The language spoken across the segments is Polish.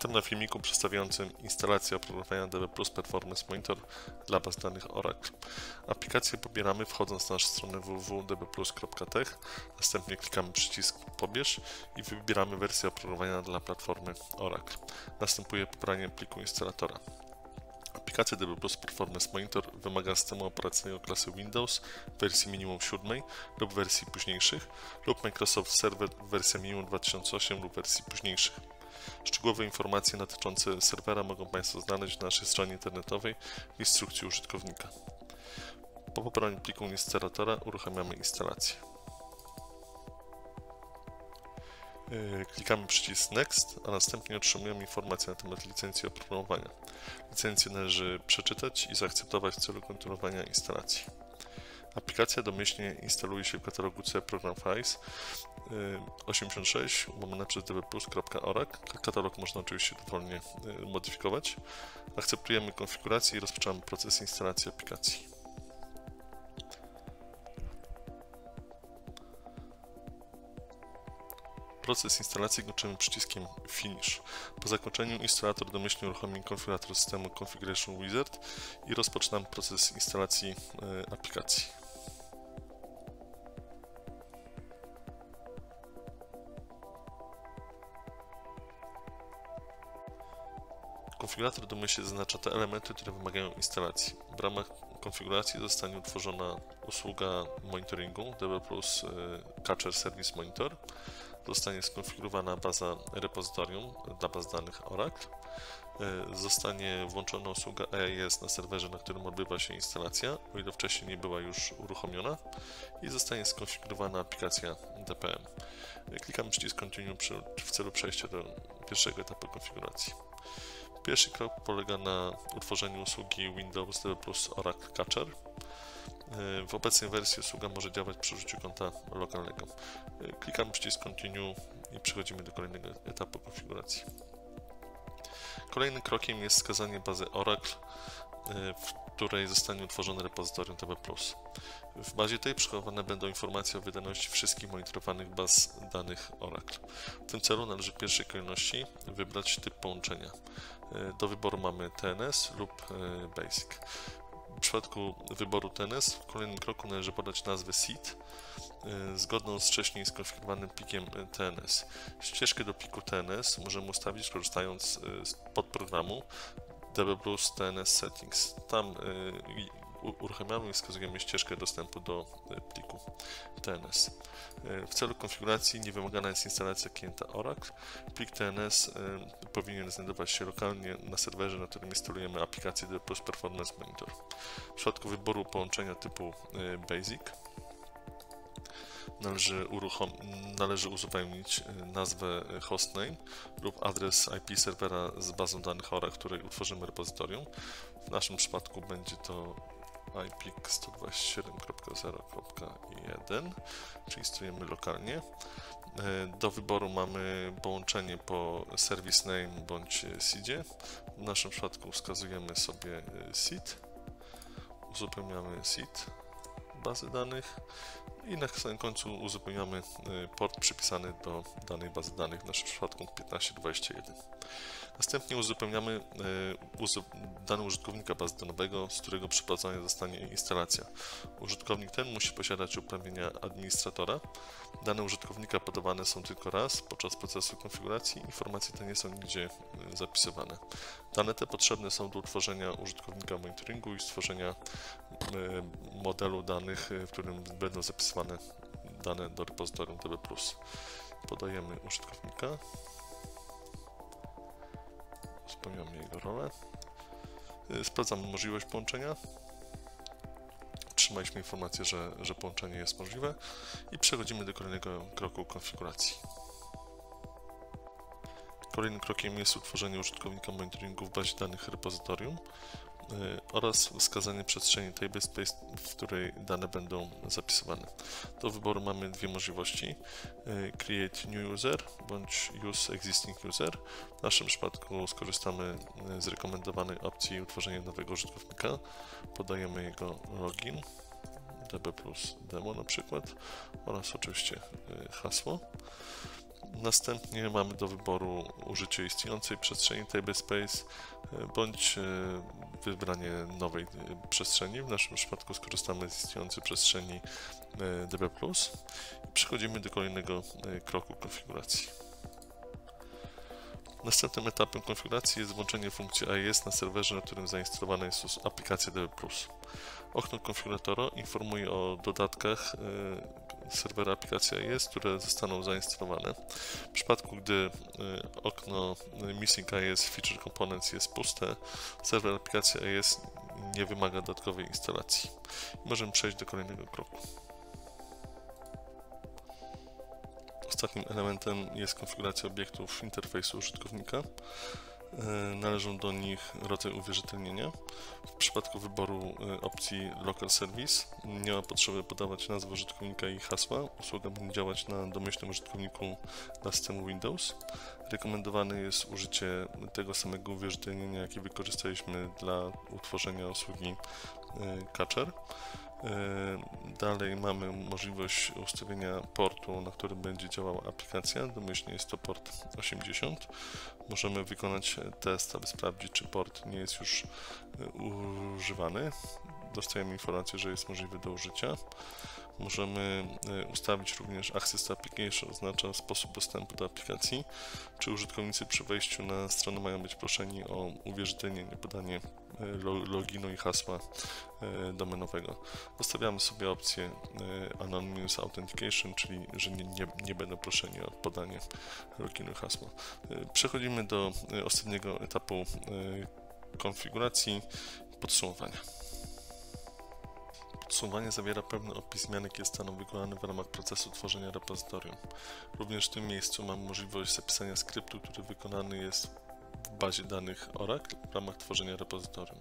Witam na filmiku przedstawiającym instalację oprogramowania DB Plus Performance Monitor dla baz danych Oracle. Aplikację pobieramy wchodząc na naszą stronę www.dbplus.tech, następnie klikamy przycisk Pobierz i wybieramy wersję oprogramowania dla platformy Oracle. Następuje pobranie pliku instalatora. Aplikacja DB Plus Performance Monitor wymaga systemu operacyjnego klasy Windows w wersji minimum 7 lub wersji późniejszych lub Microsoft Server w wersji minimum 2008 lub wersji późniejszych. Szczegółowe informacje dotyczące serwera mogą Państwo znaleźć na naszej stronie internetowej w instrukcji użytkownika. Po pobraniu pliku instalatora uruchamiamy instalację. Yy, klikamy przycisk Next, a następnie otrzymujemy informację na temat licencji oprogramowania. Licencję należy przeczytać i zaakceptować w celu kontynuowania instalacji. Aplikacja domyślnie instaluje się w katalogu C Program Files 86 łamane przez dbplus.org. Katalog można oczywiście dowolnie y, modyfikować. Akceptujemy konfigurację i rozpoczynamy proces instalacji aplikacji. Proces instalacji kończymy przyciskiem Finish. Po zakończeniu instalator domyślnie uruchomi konfigurator systemu Configuration Wizard i rozpoczynamy proces instalacji y, aplikacji. Konfigurator domyślnie zaznacza te elementy, które wymagają instalacji. W ramach konfiguracji zostanie utworzona usługa monitoringu DB Plus e, Catcher Service Monitor. Zostanie skonfigurowana baza repozytorium dla baz danych Oracle. E, zostanie włączona usługa AIS na serwerze, na którym odbywa się instalacja, o ile wcześniej nie była już uruchomiona. I zostanie skonfigurowana aplikacja DPM. E, klikamy przycisk Continue w celu przejścia do pierwszego etapu konfiguracji. Pierwszy krok polega na utworzeniu usługi Windows DB Plus Oracle Catcher. E, w obecnej wersji usługa może działać przy użyciu konta lokalnego. E, klikamy przycisk Continue i przechodzimy do kolejnego etapu konfiguracji. Kolejnym krokiem jest wskazanie bazy Oracle, e, w której zostanie utworzone repozytorium DB+. W bazie tej przechowane będą informacje o wydajności wszystkich monitorowanych baz danych Oracle. W tym celu należy w pierwszej kolejności wybrać typ połączenia. E, do wyboru mamy TNS lub e, Basic. W przypadku wyboru TNS w kolejnym kroku należy podać nazwę seed e, zgodną z wcześniej skonfigurowanym plikiem TNS. Ścieżkę do pliku TNS możemy ustawić korzystając z podprogramu DB Plus TNS Settings. Tam uruchamiamy i wskazujemy ścieżkę dostępu do e, pliku TNS. E, w celu konfiguracji nie wymagana jest instalacja klienta Oracle. Plik TNS powinien znajdować się lokalnie na serwerze, na którym instalujemy aplikację Plus Performance Monitor. W przypadku wyboru połączenia typu Basic należy, należy uzupełnić nazwę hostname lub adres IP serwera z bazą danych Oracle, której utworzymy repozytorium. W naszym przypadku będzie to IPIC 127.0.1, czyli stosujemy lokalnie. E, do wyboru mamy połączenie po service name bądź seedzie. W naszym przypadku wskazujemy sobie e, seed, uzupełniamy seed bazy danych i na samym końcu uzupełniamy e, port przypisany do danej bazy danych, w naszym przypadku 1521. Następnie uzupełniamy e, dane użytkownika bazy danowego, z którego przeprowadzona zostanie instalacja. Użytkownik ten musi posiadać uprawnienia administratora. Dane użytkownika podawane są tylko raz podczas procesu konfiguracji, informacje te nie są nigdzie e, zapisywane. Dane te potrzebne są do utworzenia użytkownika monitoringu i stworzenia modelu danych, w którym będą zapisywane dane do repozytorium DB+. Podajemy użytkownika spełniamy jego rolę. Y, sprawdzamy możliwość połączenia. Otrzymaliśmy informację, że, że połączenie jest możliwe i przechodzimy do kolejnego kroku konfiguracji. Kolejnym krokiem jest utworzenie użytkownika monitoringu w bazie danych repozytorium. Y, oraz wskazanie przestrzeni tablespace, w której dane będą zapisywane. Do wyboru mamy dwie możliwości: y, Create New User bądź Use Existing User. W naszym przypadku skorzystamy y, z rekomendowanej opcji utworzenia nowego użytkownika. Podajemy jego login db plus demo na przykład oraz oczywiście hasło. Następnie mamy do wyboru użycie istniejącej przestrzeni tablespace bądź wybranie nowej e, przestrzeni. W naszym przypadku skorzystamy z istniejącej przestrzeni DB+. Przechodzimy do kolejnego kroku konfiguracji. Następnym etapem konfiguracji jest włączenie funkcji AES na serwerze, na którym zainstalowana jest aplikacja DB+. Okno konfiguratora informuje o dodatkach e, serwera aplikacji AES, które zostaną zainstalowane. W przypadku, gdy e, okno Missing AES Feature Components jest puste, serwer aplikacji AES nie wymaga dodatkowej instalacji. Możemy przejść do kolejnego kroku. Ostatnim elementem jest konfiguracja obiektów interfejsu użytkownika. E, należą do nich rodzaj uwierzytelnienia. W przypadku wyboru e, opcji Local Service nie ma potrzeby podawać nazwy użytkownika i hasła. Usługa będzie działać na domyślnym użytkowniku dla systemu Windows. Rekomendowane jest użycie tego samego uwierzytelnienia, jakie wykorzystaliśmy dla utworzenia usługi e, Catcher. E, dalej mamy możliwość ustawienia portu, na którym będzie działała aplikacja. Domyślnie jest to port 80. Możemy wykonać test, aby sprawdzić, czy port nie jest już e, używany. Dostajemy informację, że jest możliwy do użycia. Możemy e, ustawić również Access to Application, oznacza sposób dostępu do aplikacji. Czy użytkownicy przy wejściu na stronę mają być proszeni o uwierzytelnienie, podanie loginu i hasła e, domenowego. Zostawiamy sobie opcję Anonymous Authentication, czyli że nie, nie, nie będą proszeni o podanie loginu i hasła. Przechodzimy do ostatniego etapu konfiguracji podsumowania. Podsumowanie zawiera pełny opis zmian, jakie zostaną wykonane w ramach procesu tworzenia repozytorium. Również w tym miejscu mamy możliwość zapisania skryptu, który wykonany jest w bazie danych Oracle w ramach tworzenia repozytorium.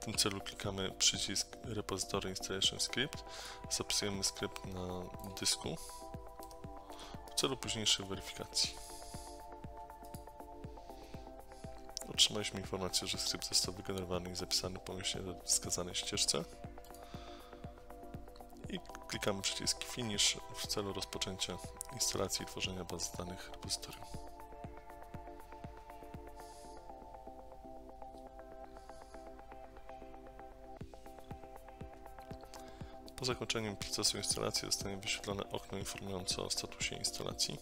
W tym celu klikamy przycisk Repository Installation Script, zapisujemy skrypt na dysku w celu późniejszej weryfikacji. Otrzymaliśmy informację, że skrypt został wygenerowany i zapisany pomyślnie do wskazanej ścieżce i klikamy przycisk Finish w celu rozpoczęcia instalacji i tworzenia bazy danych repozytorium. Po zakończeniu procesu instalacji zostanie wyświetlone okno informujące o statusie instalacji.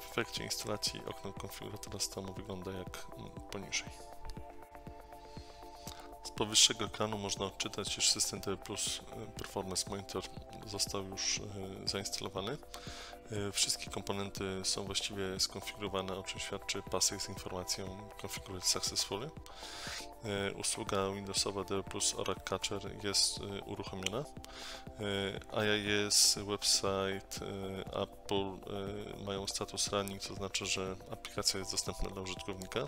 W efekcie instalacji okno konfiguratora stanu wygląda jak poniżej powyższego ekranu można odczytać, iż system TV Plus e, Performance Monitor został już e, zainstalowany. E, wszystkie komponenty są właściwie skonfigurowane, o czym świadczy pasek z informacją Configured Successfully. Usługa Windowsowa DB Plus Oracle Catcher jest uruchomiona. IIS, website, Apple mają status running, co znaczy, że aplikacja jest dostępna dla użytkownika.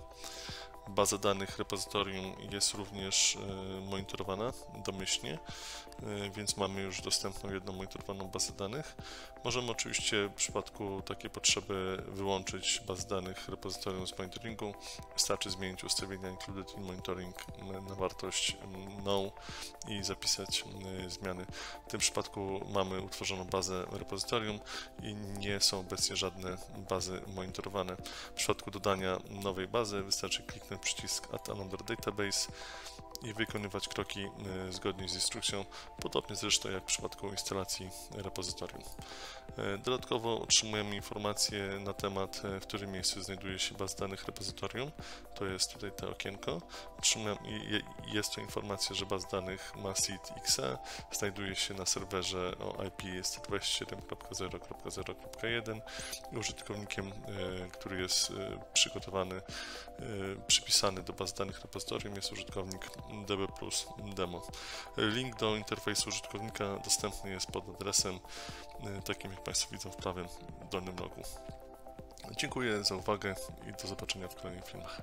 Baza danych repozytorium jest również e, monitorowana domyślnie, e, więc mamy już dostępną jedną monitorowaną bazę danych. Możemy oczywiście w przypadku takiej potrzeby wyłączyć bazę danych repozytorium z monitoringu. Wystarczy zmienić ustawienia Included in Monitoring na wartość No i zapisać zmiany. W tym przypadku mamy utworzoną bazę repozytorium i nie są obecnie żadne bazy monitorowane. W przypadku dodania nowej bazy wystarczy kliknąć przycisk Add Another Database i wykonywać kroki e, zgodnie z instrukcją, podobnie zresztą jak w przypadku instalacji repozytorium. E, dodatkowo otrzymujemy informacje na temat, e, w którym miejscu znajduje się baza danych repozytorium, to jest tutaj to okienko. Otrzymujemy, jest to informacja, że baza danych ma seed XE, znajduje się na serwerze o IP 127.0.0.1 użytkownikiem, który jest przygotowany, przypisany do bazy danych repozytorium jest użytkownik DB Plus Demo. Link do interfejsu użytkownika dostępny jest pod adresem, e, takim jak Państwo widzą w prawym dolnym rogu. Dziękuję za uwagę i do zobaczenia w kolejnych filmach.